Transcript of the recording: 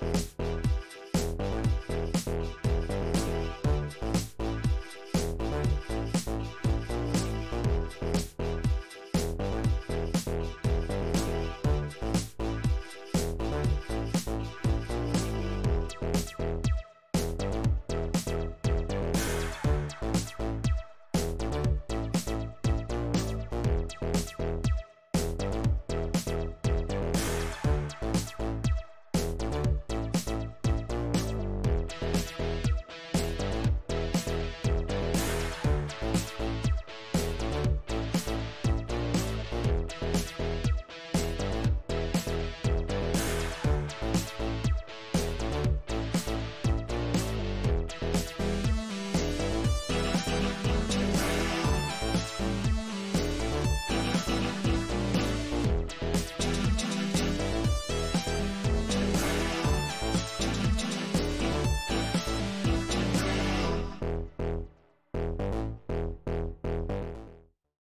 Bye.